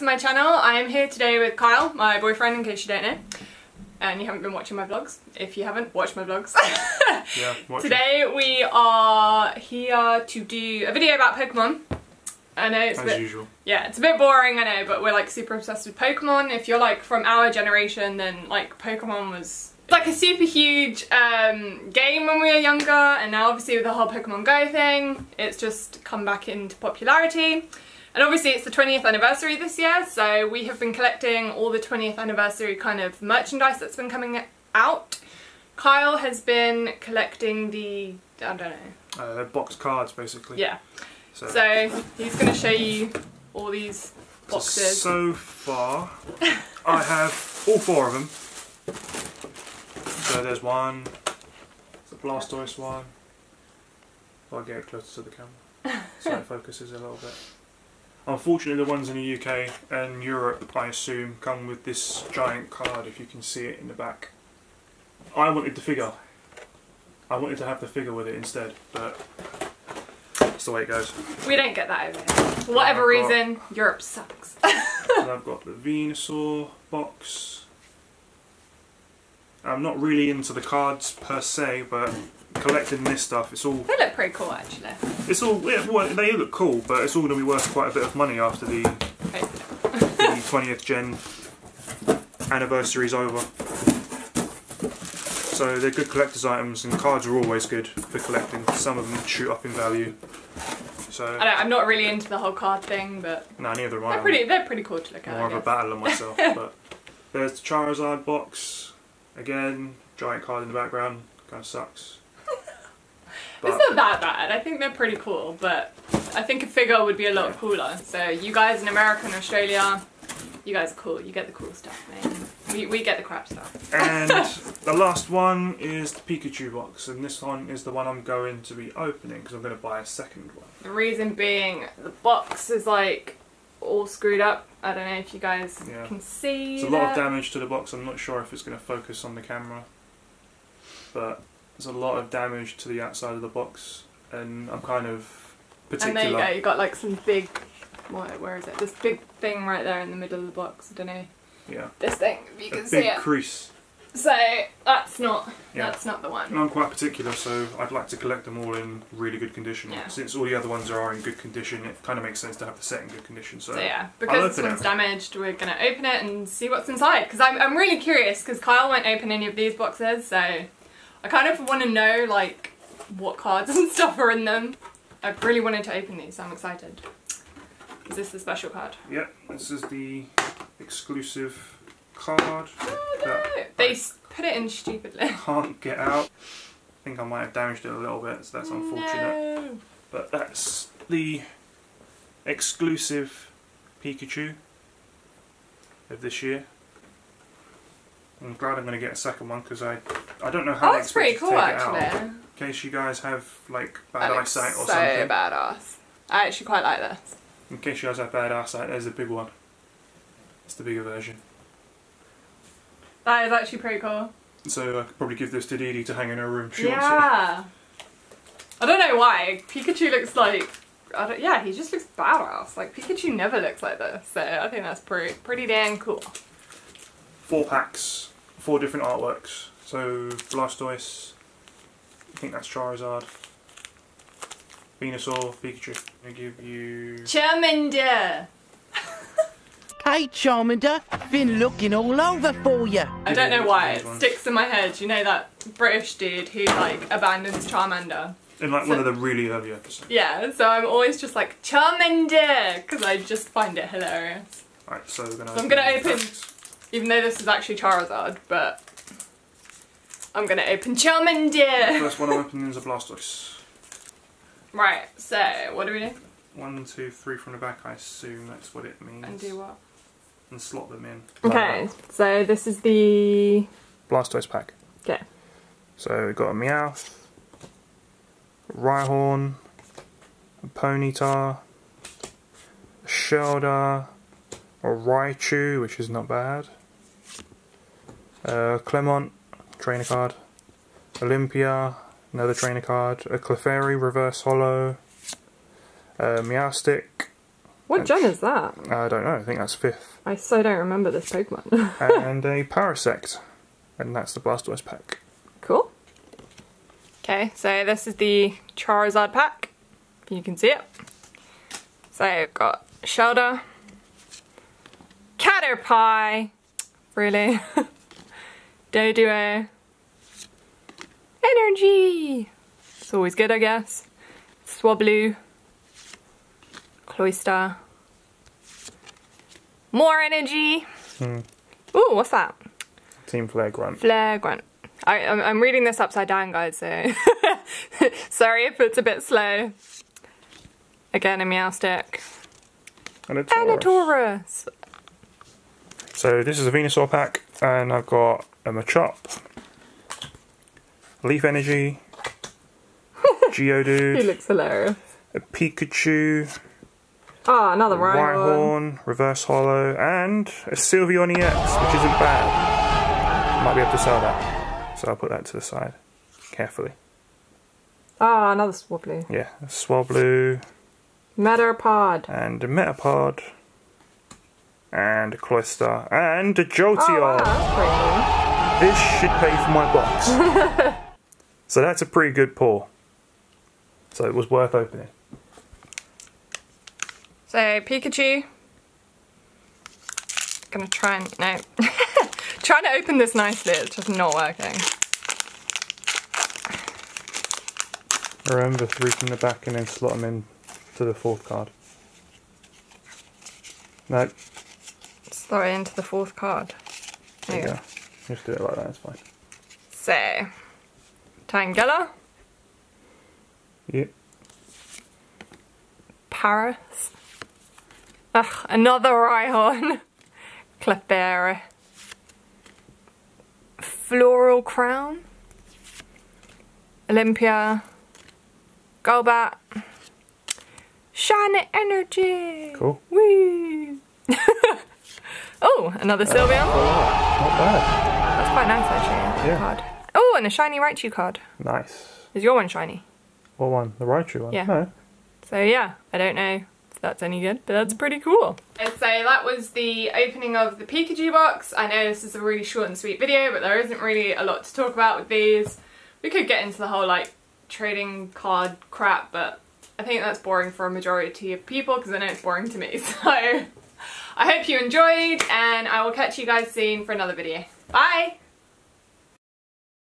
to my channel. I am here today with Kyle, my boyfriend in case you don't know. And you haven't been watching my vlogs. If you haven't, watch my vlogs. Yeah, watch today we are here to do a video about Pokemon. I know it's it, a bit, usual. yeah, it's a bit boring, I know, but we're like super obsessed with Pokemon. If you're like from our generation, then like Pokemon was like a super huge um, game when we were younger, and now obviously with the whole Pokemon Go thing, it's just come back into popularity. And obviously it's the 20th anniversary this year, so we have been collecting all the 20th anniversary kind of merchandise that's been coming out. Kyle has been collecting the, I don't know, Uh, box cards, basically. yeah. So, So he's going to show you all these boxes. so far, I have all four of them. So there's one. the Blastoise one. I'll get it closer to the camera so it focuses a little bit. Unfortunately, the ones in the UK and Europe, I assume, come with this giant card. If you can see it in the back. I wanted the figure. I wanted to have the figure with it instead, but that's the way it goes. We don't get that over here. For whatever got- reason, Europe sucks. and I've got the Venusaur box. I'm not really into the cards per se, but collecting this stuff, it's all they look pretty cool actually. it's all yeah, well, they look cool, but it's all going to be worth quite a bit of money after the, the 20th gen anniversary's over. So they're good collector's items, and cards are always good for collecting. Some of them shoot up in value. So I don't, I'm not really into the whole card thing, but no, neither am I. they're pretty. They're pretty cool to look at. more of a guess. battler myself. but there's the Charizard box again, giant card in the background. Kind of sucks. It's not that bad. I think they're pretty cool, but I think a figure would be a lot cooler. So you guys in America and Australia, you guys are cool. You get the cool stuff, man. We, we get the crap stuff. and the last one is the Pikachu box, and this one is the one I'm going to be opening because I'm going to buy a second one. The reason being, the box is like all screwed up. I don't know if you guys Yeah. can see. There's a lot of damage to the box. I'm not sure if it's going to focus on the camera, but there's a lot of damage to the outside of the box, and I'm kind of And particular. there you go. You got like some big. What, where is it? This big thing right there in the middle of the box. I don't know. Yeah, This thing, if you a can see it. crease. So that's not. Yeah. That's not the one. And I'm quite particular, so I'd like to collect them all in really good condition. Yeah. Since all the other ones are in good condition, it kind of makes sense to have the set in good condition. So, So yeah, because this one's it. damaged, we're gonna open it and see what's inside. Because I'm, I'm really curious. Because Kyle won't open any of these boxes, so I kind of want to know like what cards and stuff are in them. I really wanted to open these. So I'm excited. Is this the special card? Yep, this is the exclusive card Oh no! They I put it in stupidly. can't get out. I think I might have damaged it a little bit, so that's oh, unfortunate. No. But that's the exclusive Pikachu of this year. I'm glad I'm going to get a second one because I I don't know how Oh, that's pretty cool to it out. actually. In case you guys have like bad eyesight or so something. badass. I actually quite like this. In case you guys have bad eyesight, there's a big one. It's the bigger version. That is actually pretty cool. So I could probably give this to Dee Dee to hang in her room. She Yeah. I don't know why. Pikachu looks like. I don't, yeah, he just looks badass. Like Pikachu never looks like this, so I think that's pretty pretty dang cool. Four packs, four different artworks. So Blastoise, I think that's Charizard, Venusaur, Pikachu. I give you. Charmander. Hey, Charmander, been looking all over for you. I don't know why it sticks in my head. You know that British dude who like abandons Charmander. In like one of the really early episodes. Yeah, so I'm always just like Charmander because I just find it hilarious. Alright, so we're gonna. So I'm gonna open- packs. Even though this is actually Charizard, but I'm gonna open Charmander. First one I'm opening is a Blastoise. Right. So what do we do? One, two, three from the back. I assume that's what it means. And do what? And slot them in. Okay, so this is the. Blastoise pack. Okay. So we've got a Meowth, a Rhyhorn, a Ponyta, a Shellder, a Raichu, which is not bad, Uh, a Clemont, trainer card, Olympia, another trainer card, a Clefairy reverse holo, a uh, Meowstic, What gen is that? I don't know, I think that's fifth. I so don't remember this Pokemon. and a Parasect. And that's the Blastoise pack. cool. Okay, so this is the Charizard pack. You can see it. So I've got Shellder, Caterpie, really, Doduo, Energy, it's always good I guess, Swablu, Cloyster, more Energy, Hmm. ooh what's that? Team. Flare Grunt. I, I'm, I'm reading this upside down, guys, so sorry if it's a bit slow. Again, a Meowstic. And a And a Tauros. Tauros. So this is a Venusaur pack, and I've got a Machop, Leaf Energy, Geodude. He looks hilarious. a Pikachu, Oh, another Rhyhorn. Rhyhorn, Reverse Holo, and a Sylveon EX, which isn't bad. Might be able to sell that, so I'll put that to the side carefully. Ah, another Swablu. Yeah, a Swablu, Metapod. and a Metapod, and a Cloyster, and a Oh, wow, that's pretty This should pay for my box. so that's a pretty good pour. So it was worth opening. cool. So, Pikachu. Gonna try and, no. Trying to open this nicely, it's just not working. Remember three from the back and then slot them in to the fourth card. No, Slot it into the fourth card. there There you go. Just do it like that, it's fine. So, Tangela, Yep. Paras. Ugh, another Rhyhorn. Clefairy. Floral Crown. Olympia. Golbat. Shine Energy. Cool. Woo. oh, another Sylveon. Oh, not bad. That's quite nice actually. Yeah. Card. Oh, and a shiny Raichu card. Nice. Is your one shiny? What one? The Raichu one? Yeah. No. So yeah, I don't know if that's any good, but that's pretty cool. So that was the opening of the Pikachu box. I know this is a really short and sweet video, but there isn't really a lot to talk about with these. We could get into the whole like trading card crap, but I think that's boring for a majority of people because I know it's boring to me. So I hope you enjoyed and I will catch you guys soon for another video. Bye!